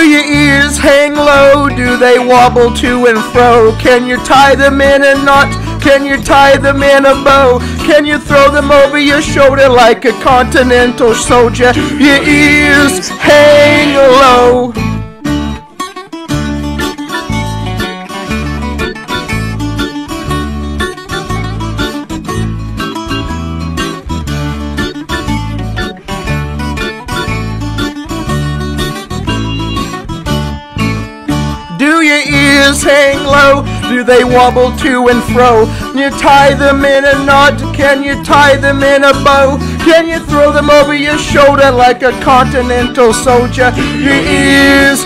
your ears hang low? Do they wobble to and fro? Can you tie them in a knot? Can you tie them in a bow? Can you throw them over your shoulder like a continental soldier? Your ears hang low. Ears hang low? Do they wobble to and fro? Can You tie them in a knot? Can you tie them in a bow? Can you throw them over your shoulder like a continental soldier? Your ears.